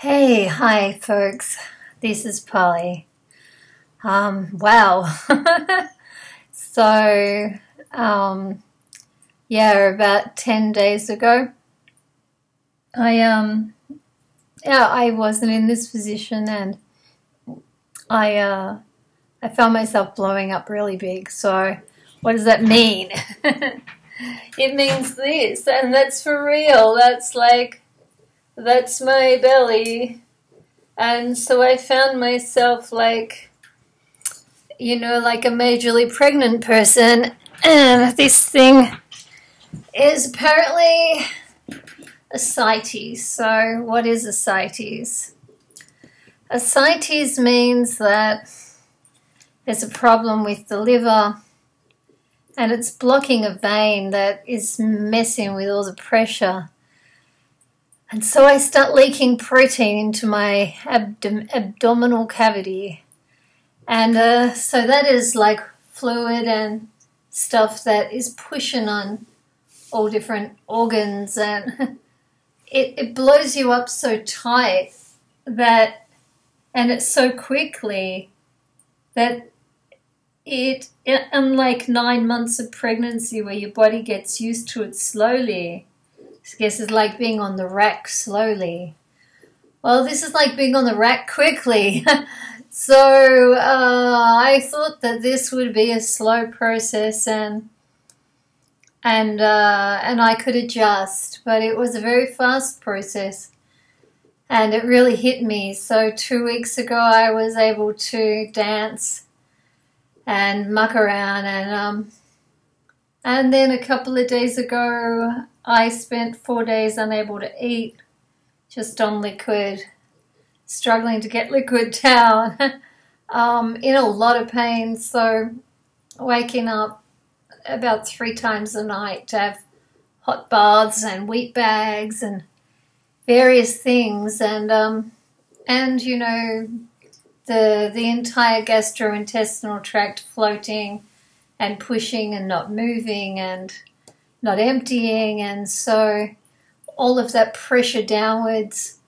Hey, hi, folks. This is Polly. Um, wow. so, um, yeah, about 10 days ago, I, um, yeah, I wasn't in this position and I, uh, I found myself blowing up really big. So, what does that mean? it means this, and that's for real. That's like, that's my belly. And so I found myself like, you know, like a majorly pregnant person. And this thing is apparently ascites. So, what is ascites? Ascites means that there's a problem with the liver and it's blocking a vein that is messing with all the pressure and so I start leaking protein into my abdom abdominal cavity. And uh, so that is like fluid and stuff that is pushing on all different organs and it, it blows you up so tight that and it's so quickly that it, unlike nine months of pregnancy where your body gets used to it slowly I guess it's like being on the rack slowly. Well, this is like being on the rack quickly. so uh, I thought that this would be a slow process and and uh, and I could adjust, but it was a very fast process, and it really hit me. So two weeks ago, I was able to dance and muck around, and um, and then a couple of days ago, I spent four days unable to eat, just on liquid, struggling to get liquid down, um, in a lot of pain. So, waking up about three times a night to have hot baths and wheat bags and various things, and um, and you know the the entire gastrointestinal tract floating and pushing and not moving and not emptying, and so all of that pressure downwards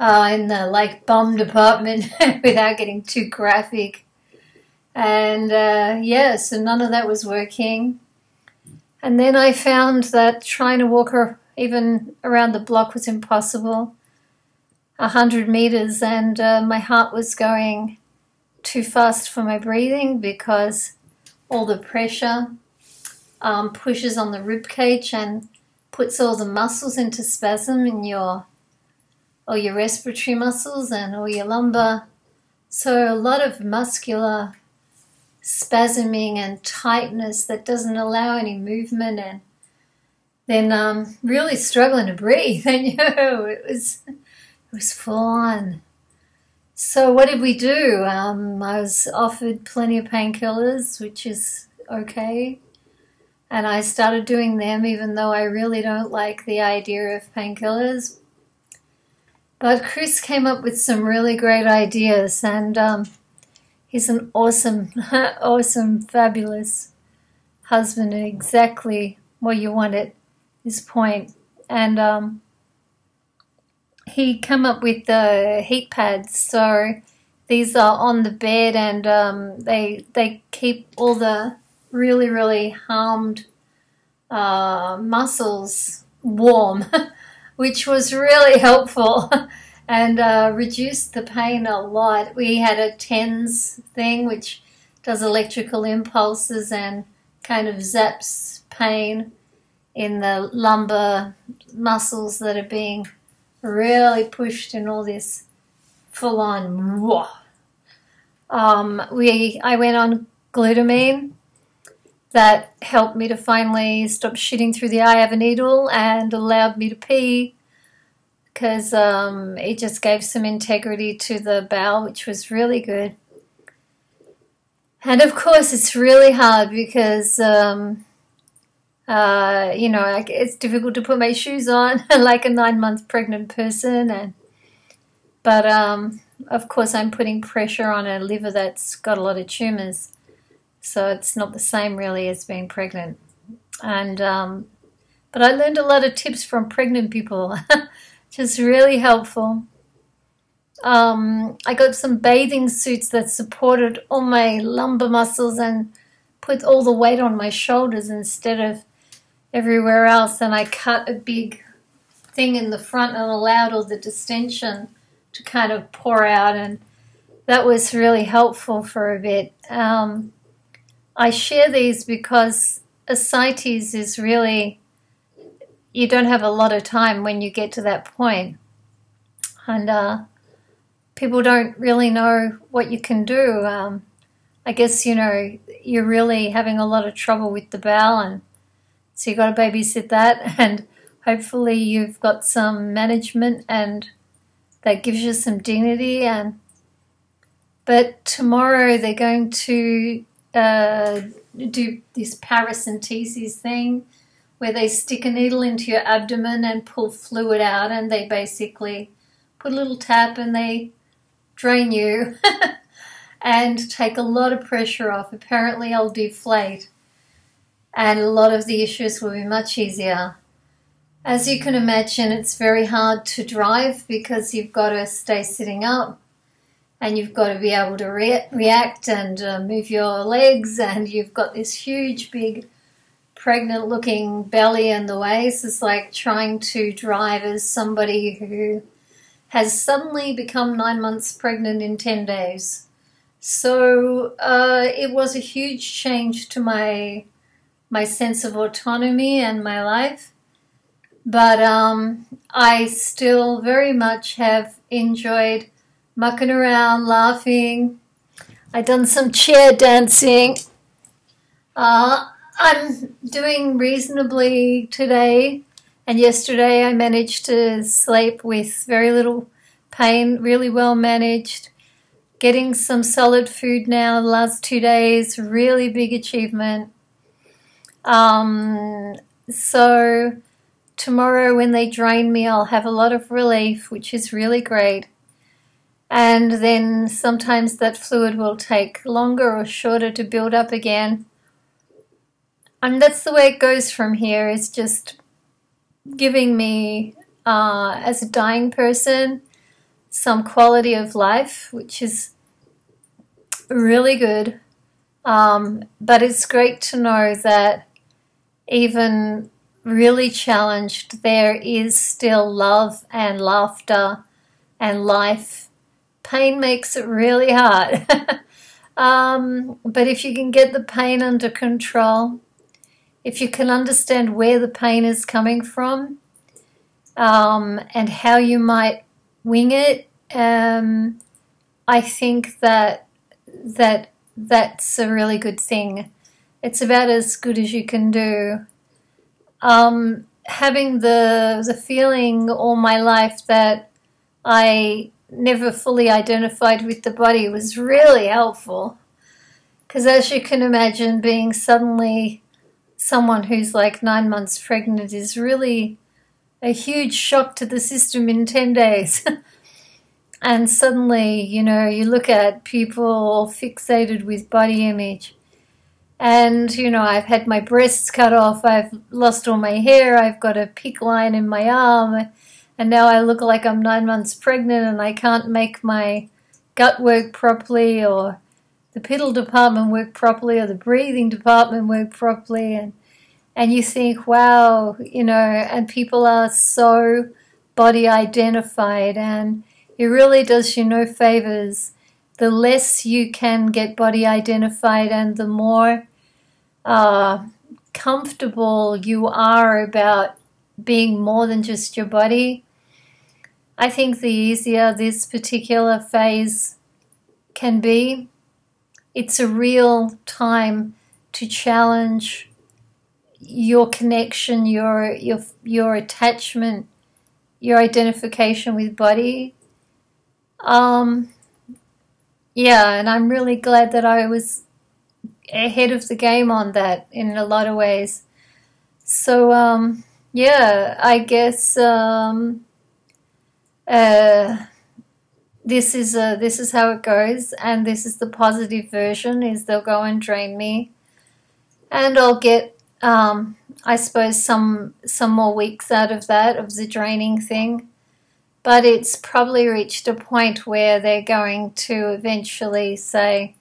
uh, in the like bum department without getting too graphic. And uh, yeah, so none of that was working. And then I found that trying to walk even around the block was impossible. A hundred meters, and uh, my heart was going too fast for my breathing because all the pressure um, pushes on the rib cage and puts all the muscles into spasm in your all your respiratory muscles and all your lumbar. So a lot of muscular spasming and tightness that doesn't allow any movement and then um, really struggling to breathe. And you know, it was it was full on. So what did we do? Um, I was offered plenty of painkillers, which is okay and I started doing them even though I really don't like the idea of painkillers. But Chris came up with some really great ideas, and um, he's an awesome, awesome, fabulous husband, and exactly what you want at this point. And um, he came up with the heat pads, so these are on the bed, and um, they they keep all the really, really harmed uh, muscles warm, which was really helpful and uh, reduced the pain a lot. We had a TENS thing, which does electrical impulses and kind of zaps pain in the lumbar muscles that are being really pushed in all this full on. Um, we I went on glutamine that helped me to finally stop shitting through the eye of a needle and allowed me to pee because um, it just gave some integrity to the bowel, which was really good. And of course, it's really hard because, um, uh, you know, it's difficult to put my shoes on like a nine month pregnant person. And But um, of course, I'm putting pressure on a liver that's got a lot of tumors. So it's not the same really as being pregnant. And um, but I learned a lot of tips from pregnant people, is really helpful. Um, I got some bathing suits that supported all my lumbar muscles and put all the weight on my shoulders instead of everywhere else. And I cut a big thing in the front and allowed all the distension to kind of pour out. And that was really helpful for a bit. Um, I share these because ascites is really, you don't have a lot of time when you get to that point. And uh, people don't really know what you can do. Um, I guess, you know, you're really having a lot of trouble with the bowel, and so you've got to babysit that, and hopefully you've got some management and that gives you some dignity. And but tomorrow they're going to uh, do this paracentesis thing where they stick a needle into your abdomen and pull fluid out, and they basically put a little tap and they drain you and take a lot of pressure off. Apparently, I'll deflate, and a lot of the issues will be much easier. As you can imagine, it's very hard to drive because you've got to stay sitting up and you've got to be able to re- react and uh, move your legs, and you've got this huge, big, pregnant looking belly in the waist it's like trying to drive as somebody who has suddenly become nine months pregnant in 10 days. So uh, it was a huge change to my my sense of autonomy and my life. But um, I still very much have enjoyed mucking around, laughing. I've done some chair dancing. Uh, I'm doing reasonably today. And yesterday I managed to sleep with very little pain, really well managed. Getting some solid food now the last two days, really big achievement. Um, so tomorrow when they drain me, I'll have a lot of relief, which is really great. And then sometimes that fluid will take longer or shorter to build up again. And that's the way it goes from here, is just giving me, uh, as a dying person, some quality of life, which is really good. Um, but it's great to know that even really challenged, there is still love and laughter and life. Pain makes it really hard. um, but if you can get the pain under control, if you can understand where the pain is coming from um, and how you might wing it, um, I think that that that's a really good thing. It's about as good as you can do. Um, having the the feeling all my life that I never fully identified with the body was really helpful. Because as you can imagine, being suddenly someone who's like nine months pregnant is really a huge shock to the system in 10 days. and suddenly, you know, you look at people fixated with body image. And, you know, I've had my breasts cut off, I've lost all my hair, I've got a PICC line in my arm, and now I look like I'm nine months pregnant and I can't make my gut work properly or the piddle department work properly or the breathing department work properly. And and you think wow you know and people are so body identified. And it really does you no favors. The less you can get body identified and the more uh, comfortable you are about being more than just your body i think the easier this particular phase can be it's a real time to challenge your connection, your your your attachment, your identification with body. Um, yeah, and I'm really glad that I was ahead of the game on that in a lot of ways. So um, yeah, I guess um, uh, this is a, this is how it goes, and this is the positive version. Is they'll go and drain me, and I'll get, um, I suppose, some some more weeks out of that of the draining thing. but it's probably reached a point where they're going to eventually say,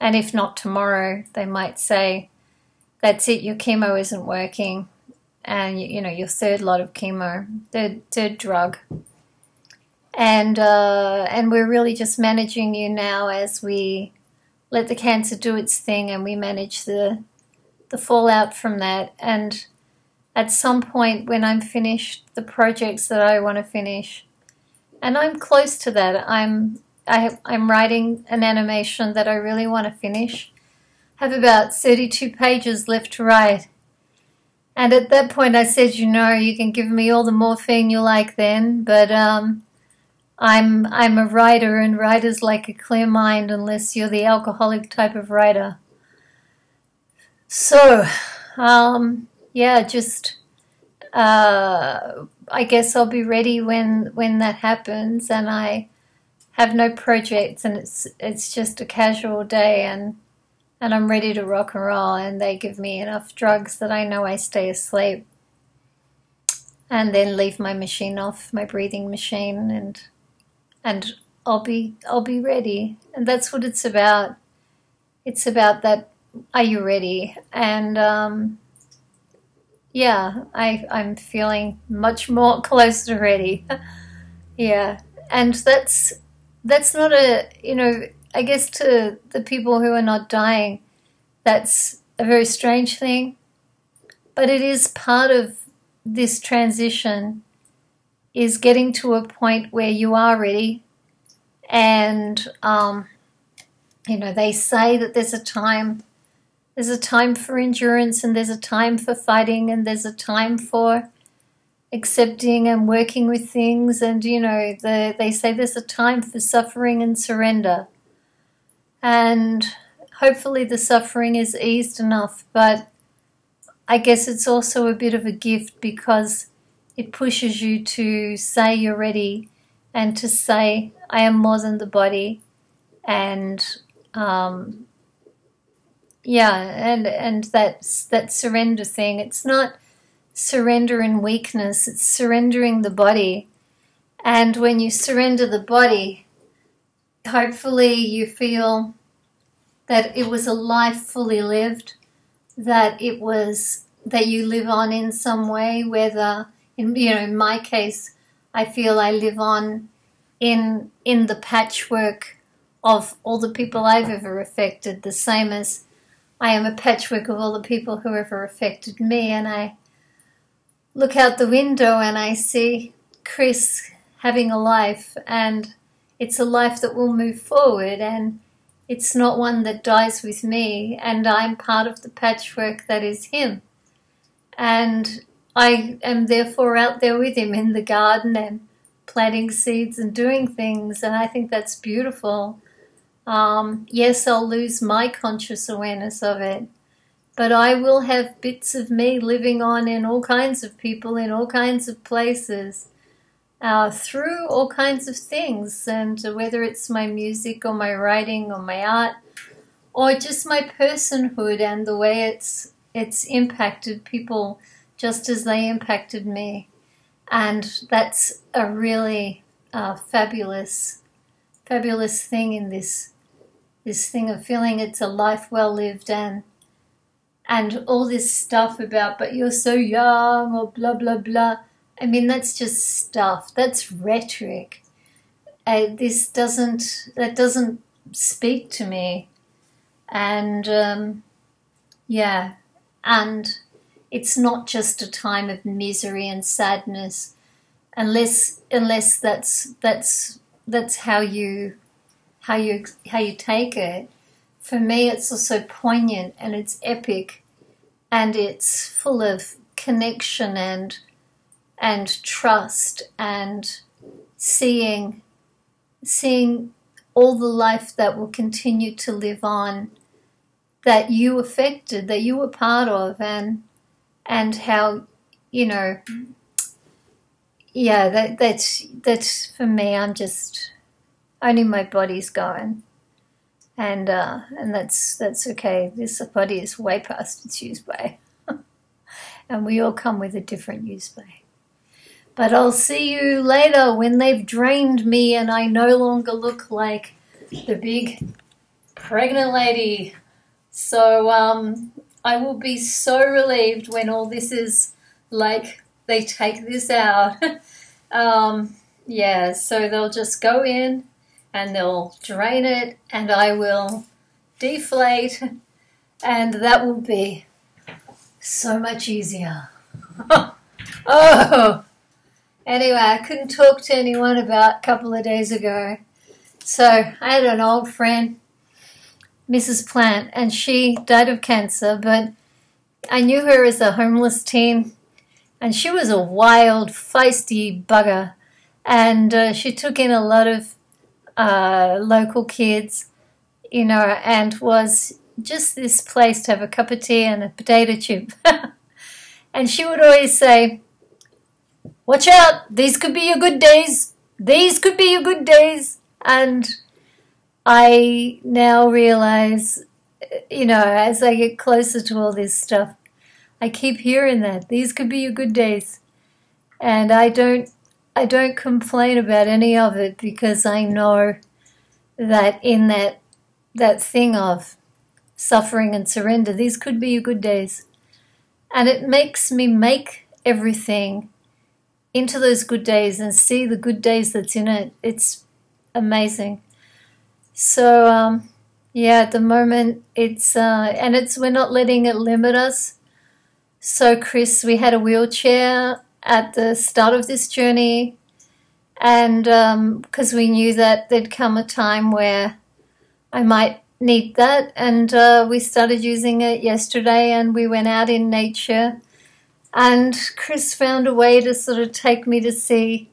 and if not tomorrow, they might say, that's it, your chemo isn't working, and you know, your third lot of chemo, third, third drug. And, uh, and we're really just managing you now as we let the cancer do its thing and we manage the, the fallout from that. And at some point when I'm finished the projects that I want to finish, and I'm close to that. I'm I have, I'm writing an animation that I really want to finish. I have about 32 pages left to write. And at that point I said, you know, you can give me all the morphine you like then, but um, I'm I'm a writer and writers like a clear mind unless you're the alcoholic type of writer. So, um, yeah, just uh, I guess I'll be ready when when that happens, and I have no projects, and it's it's just a casual day, and and I'm ready to rock and roll, and they give me enough drugs that I know I stay asleep, and then leave my machine off, my breathing machine, and and I'll be I'll be ready, and that's what it's about. It's about that. Are you ready? And um, yeah, I, I'm feeling much more close to ready. yeah, and that's that's not a you know I guess to the people who are not dying, that's a very strange thing, but it is part of this transition. Is getting to a point where you are ready, and um, you know they say that there's a time there's a time for endurance, and there's a time for fighting, and there's a time for accepting and working with things. And, you know, the, they say there's a time for suffering and surrender. And hopefully the suffering is eased enough, but I guess it's also a bit of a gift because it pushes you to say you're ready and to say, I am more than the body. And um, yeah, and and that that surrender thing. It's not surrender in weakness. It's surrendering the body, and when you surrender the body, hopefully you feel that it was a life fully lived, that it was that you live on in some way. Whether in you know, in my case, I feel I live on in in the patchwork of all the people I've ever affected, the same as I am a patchwork of all the people who ever affected me, and I look out the window and I see Chris having a life, and it's a life that will move forward, and it's not one that dies with me, and I'm part of the patchwork that is him. And I am therefore out there with him in the garden and planting seeds and doing things, and I think that's beautiful. Um, yes, I'll lose my conscious awareness of it, but I will have bits of me living on in all kinds of people, in all kinds of places, uh, through all kinds of things. And whether it's my music or my writing or my art, or just my personhood and the way it's it's impacted people just as they impacted me. And that's a really uh, fabulous, fabulous thing in this this thing of feeling it's a life well lived and and all this stuff about but you're so young or blah blah blah. I mean that's just stuff. That's rhetoric. Uh, this doesn't that doesn't speak to me. And um, yeah. And it's not just a time of misery and sadness unless unless that's that's that's how you how you how you take it. For me, it's also poignant and it's epic, and it's full of connection and and trust and seeing seeing all the life that will continue to live on that you affected that you were part of and and how you know yeah that that's that's for me i'm just only my body's going, and uh, and that's that's okay. This body is way past its use by, and we all come with a different use by. But I'll see you later when they've drained me and I no longer look like the big pregnant lady. So um, I will be so relieved when all this is like they take this out. um, yeah, so they'll just go in and they'll drain it and I will deflate and that will be so much easier. oh! Anyway, I couldn't talk to anyone about a couple of days ago. So I had an old friend, Mrs. Plant, and she died of cancer, but I knew her as a homeless teen, and she was a wild, feisty bugger. And uh, she took in a lot of uh, local kids, you know, and was just this place to have a cup of tea and a potato chip. and she would always say, Watch out, these could be your good days. These could be your good days. And I now realize, you know, as I get closer to all this stuff, I keep hearing that these could be your good days. And I don't I don't complain about any of it because I know that in that that thing of suffering and surrender, these could be your good days. And it makes me make everything into those good days and see the good days that's in it. It's amazing. So, um, yeah, at the moment, it's, uh, and it's, we're not letting it limit us. So, Chris, we had a wheelchair at the start of this journey, and because um, we knew that there'd come a time where I might need that, and uh, we started using it yesterday, and we went out in nature, and Chris found a way to sort of take me to see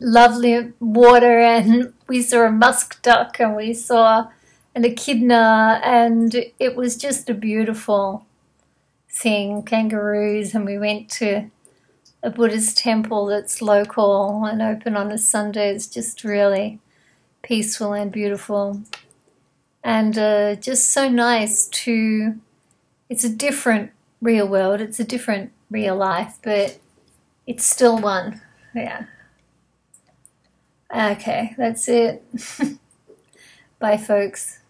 lovely water, and we saw a musk duck, and we saw an echidna, and it was just a beautiful thing. Kangaroos, and we went to a Buddhist temple that's local and open on a Sunday. It's just really peaceful and beautiful, and uh, just so nice to. It's a different real world. It's a different real life, but it's still one. Yeah. Okay, that's it. Bye, folks.